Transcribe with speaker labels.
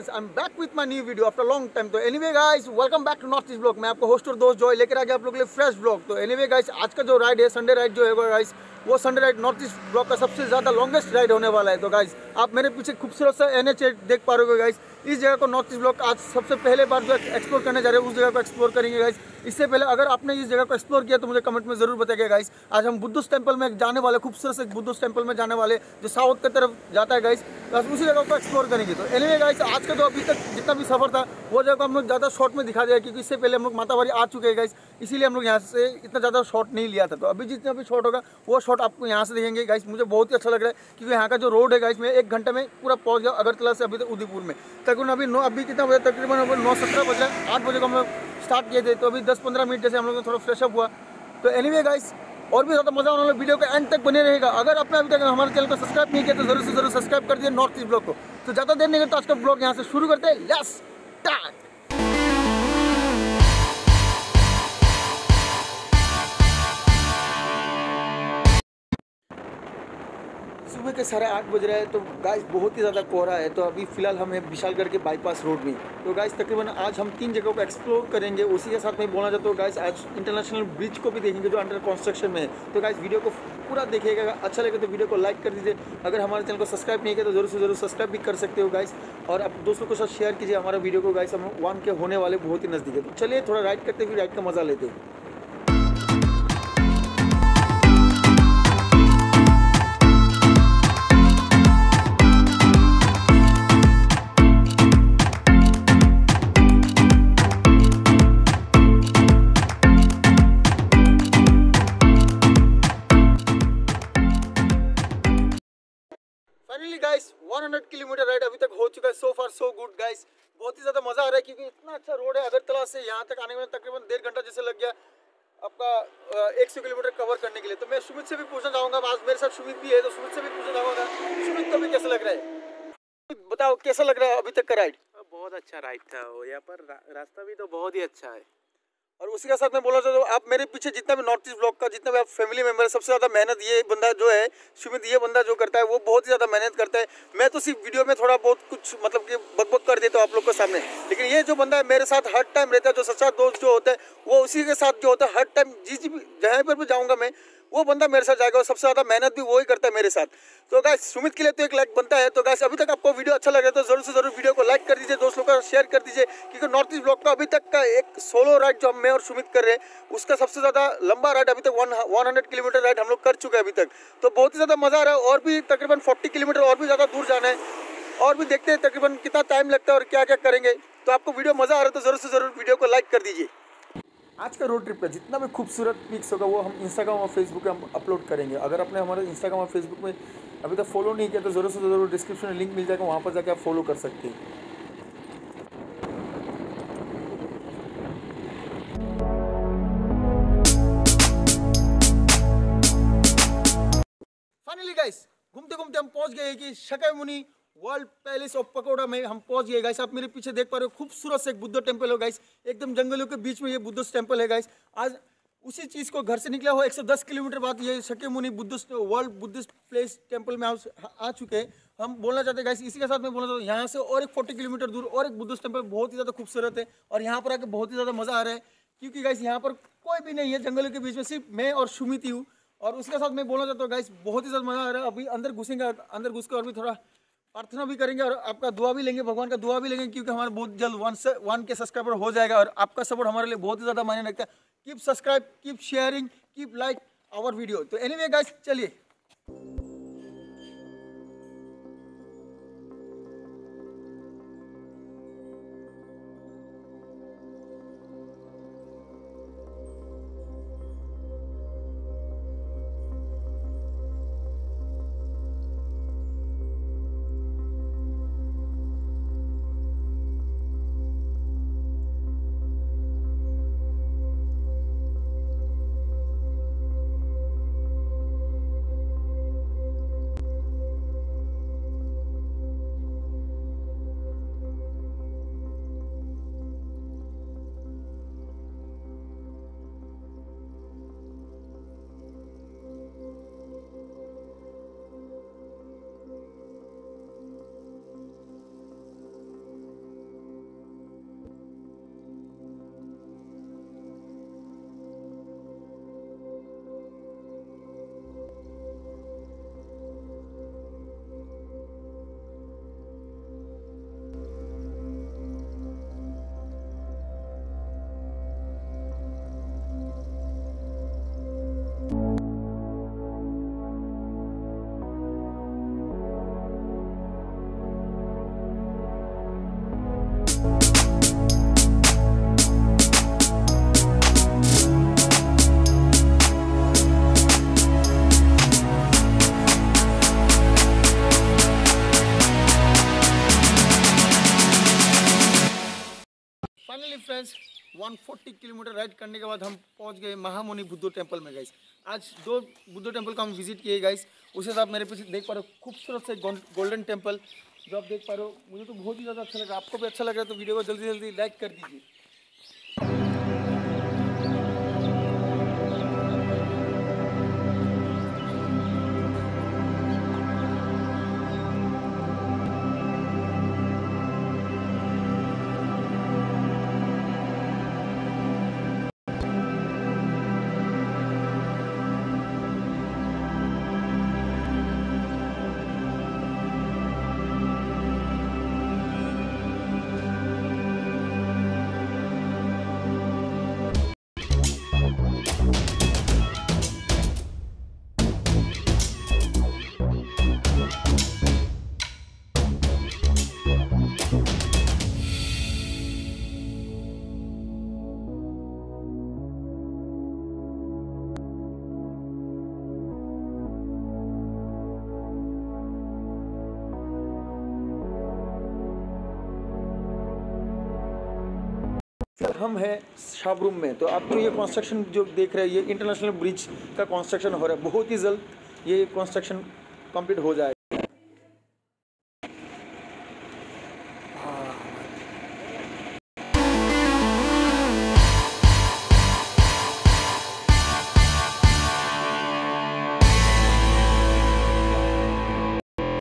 Speaker 1: Friends I am back with my new video after long time तो anyway guys welcome back to North East vlog मैं आपको host और दोस्त जो है लेकर आ गया आप लोग के लिए फ्रेश ब्लॉग तो एनीवे गाइस आज का जो राइड है संडे राइड जो है गाइस वो Sunday ride North East vlog का सबसे ज़्यादा लॉन्गेस्ट राइड होने वाला है. तो गाइस आप मेरे पीछे खूबसूरत सा एन देख पा रहे हो गाइस इस जगह को नॉर्थ ईस्ट ब्लॉक आज सबसे पहले बार जो एक्सप्लोर करने जा रहे हैं, उस जगह को एक्सप्लोर करेंगे गाइस इससे पहले अगर आपने इस जगह को एक्सप्लोर किया तो मुझे कमेंट में ज़रूर बताइएगा गाइस आज हम बुद्धिस्ट टेंपल में जाने वाले, खूबसूरत से बुद्धिस्ट टेंपल में जाने वाले, जो साउथ की तरफ़ जाता है गाइस बस उसी जगह को एक्सप्लोर करेंगे. तो एनीवे गाइस आज का जो अभी तक जितना भी सफ़र था, वो जगह हम लोग ज़्यादा शॉर्ट में दिखा दिया क्योंकि इससे पहले हम लोग मातावारी आ चुके हैं गाइस इसीलिए हम लोग यहाँ से इतना ज़्यादा शॉर्ट नहीं लिया था। तो अभी जितना भी शॉट होगा, वो शॉट आपको यहाँ से देखेंगे। गाइस मुझे बहुत ही अच्छा लग रहा है, क्योंकि यहाँ का जो रोड है गाइस मैं एक घंटे में पूरा पहुँच गया अगरतला से अभी तक उदयपुर में। तकरीबन अभी नौ, अभी कितना बजे, तकरीबन नौ सत्रह बजे आठ बजे को हम लोग स्टार्ट किए थे। तो अभी दस पंद्रह मिनट जैसे हम लोग थोड़ा फ्रेशअप हुआ। तो एनीवे गाइस और भी ज़्यादा मज़ा वाला वीडियो के एंड तक बने रहेगा। अगर आपने अभी तक हमारे चैनल को सब्सक्राइब नहीं किया तो ज़रूर से ज़रूर सब्सक्राइब कर दिए नॉर्थ ईस्ट ब्लॉग को। तो ज़्यादा देर नहीं करता, आज का ब्लॉग यहाँ से शुरू करते हैं। यस स्टार्ट सुबह के साढ़े आठ बज रहा है तो गाइस बहुत ही ज़्यादा कोहरा है। तो अभी फ़िलहाल हम हैं विशालगढ़ के बाईपास रोड में। तो गाइस तकरीबन आज हम तीन जगहों को एक्सप्लोर करेंगे। उसी के साथ में बोलना चाहता हूँ गाइस आज इंटरनेशनल ब्रिज को भी देखेंगे जो अंडर कंस्ट्रक्शन में है। तो गाइस वीडियो को पूरा देखिएगा। अच्छा लगे तो वीडियो को लाइक कर दीजिए। अगर हमारे चैनल को सब्सक्राइब नहीं किया तो ज़रूर से ज़रूर सब्सक्राइब भी कर सकते हो गाइस और आप दोस्तों के साथ शेयर कीजिए हमारा वीडियो को गाइस हम वन के होने वाले बहुत ही नज़दीक है। तो चलिए थोड़ा राइड करते हुए राइड का मज़ा लेते हैं। 100 किलोमीटर राइड अभी तक हो चुका है सो फार सो गुड गाइस बहुत ही ज़्यादा मज़ा आ रहा है क्योंकि इतना अच्छा रोड है, अगरतला से यहाँ तक आने में तकरीबन डेढ़ घंटा जैसे लग गया आपका एक सौ किलोमीटर कवर करने के लिए। तो मैं सुमित से भी पूछना चाहूँगा आज मेरे साथ सुमित भी है तो सुमित से भी पूछना चाहूँगा, सुमित को भी कैसा लग रहा है? बताओ, कैसा लग रहा है अभी तक का राइड
Speaker 2: बहुत अच्छा राइड था यहाँ पर रास्ता भी तो बहुत ही अच्छा है।
Speaker 1: और उसी के साथ मैं बोला चाहता हूँ, आप मेरे पीछे जितना भी नॉर्थ ईस्ट ब्लॉक का, जितना भी आप फैमिली मेंबर है, सबसे ज़्यादा मेहनत ये बंदा जो है सुमित ये बंदा जो करता है, वो बहुत ही ज़्यादा मेहनत करता है। मैं तो सिर्फ़ वीडियो में थोड़ा बहुत कुछ मतलब कि बकबक कर देता हूँ आप लोग के सामने। लेकिन ये जो बंदा है, मेरे साथ हर टाइम रहता है, जो सच्चा दोस्त जो होता है, वो उसी के साथ जो होता है, हर टाइम जिस जहाँ पर भी जाऊँगा मैं वो बंदा मेरे साथ जाएगा और सबसे ज़्यादा मेहनत भी वही करता है मेरे साथ। तो गाइस सुमित के लिए तो एक लाइक बनता है। तो गाइस अभी तक आपको वीडियो अच्छा लग रहा है तो ज़रूर से ज़रूर वीडियो को लाइक कर दीजिए, दोस्तों का शेयर कर दीजिए, क्योंकि नॉर्थ ईस्ट ब्लॉक का अभी तक का एक सोलो राइड जो हम, मैं और सुमित कर रहे हैं, उसका सबसे ज़्यादा लंबा राइड अभी तक वन वन किलोमीटर राइड हम लोग कर चुके हैं अभी तक। तो बहुत ही ज़्यादा मज़ा आ रहा है और भी तकरीबन फोर्टी किलोमीटर और भी ज़्यादा दूर जाना है। और भी देखते हैं तकरीबन कितना टाइम लगता है और क्या क्या करेंगे। तो आपको वीडियो मज़ा आ रहा है तो ज़रूर से ज़रूर वीडियो को लाइक कर दीजिए। का रोड ट्रिप का, जितना भी खूबसूरत पिक्स होगा, वो हम इंस्टाग्राम और फेसबुक पे हम अपलोड करेंगे। अगर आपने हमारे इंस्टाग्राम और फेसबुक में अभी तक फॉलो नहीं किया तो ज़रूर से ज़रूर डिस्क्रिप्शन में लिंक मिल जाएगा, वहाँ पर जाकर आप फॉलो कर सकते हैं। फाइनली गाइस घूमते घूमते हम पहुँच गए कि शकय मुनि वर्ल्ड पैलेस ऑफ़ पकोड़ा में हम पहुँच गए गाइस आप मेरे पीछे देख पा रहे हो, खूबसूरत से एक बुद्ध टेंपल है गाइस एकदम जंगलों के बीच में ये बुद्ध टेंपल है गाइस आज उसी चीज़ को घर से निकला हुआ 110 किलोमीटर बाद ये Shakya Muni Buddhist world Buddhist place temple में आ चुके हैं। हम बोलना चाहते हैं गाइस इसी के साथ मैं बोलना चाहता हूँ, यहाँ से और एक 40 किलोमीटर दूर और एक बुद्धिस्ट टेंपल बहुत ही ज़्यादा खूबसूरत है और यहाँ पर आके बहुत ही ज़्यादा मज़ा आ रहा है। क्योंकि गाइस यहाँ पर कोई भी नहीं है जंगलों के बीच में, सिर्फ़ मैं और सुमित हूँ और उसके साथ मैं बोलना चाहता हूँ गाइस बहुत ही ज़्यादा मज़ा आ रहा है। अभी अंदर घुसेंगे, अंदर घुस के और भी थोड़ा प्रार्थना भी करेंगे और आपका दुआ भी लेंगे, भगवान का दुआ भी लेंगे, क्योंकि हमारे बहुत जल्द वन से, वन के सब्सक्राइबर हो जाएगा और आपका सपोर्ट हमारे लिए बहुत ही ज़्यादा मायने रखता है। Keep subscribe keep sharing keep like our video तो एनीवे गाइस चलिए। 140 किलोमीटर राइड करने के बाद हम पहुँच गए महामुनि बुद्ध टेंपल में गाइस आज दो बुद्ध टेंपल का हम विज़िट किए गाइस उसे साथ मेरे पीछे देख पा रहे हो, खूबसूरत से गोल्डन टेंपल जो आप देख पा रहे हो, मुझे तो बहुत ही ज़्यादा अच्छा लगा आपको भी अच्छा लग रहा है तो वीडियो को जल्दी जल्दी लाइक कर दीजिए। हम हैं शाबरूम में। तो आप तो ये कंस्ट्रक्शन जो देख रहे हैं, ये इंटरनेशनल ब्रिज का कंस्ट्रक्शन हो रहा है। बहुत ही जल्द ये कंस्ट्रक्शन कंप्लीट हो जाएगा।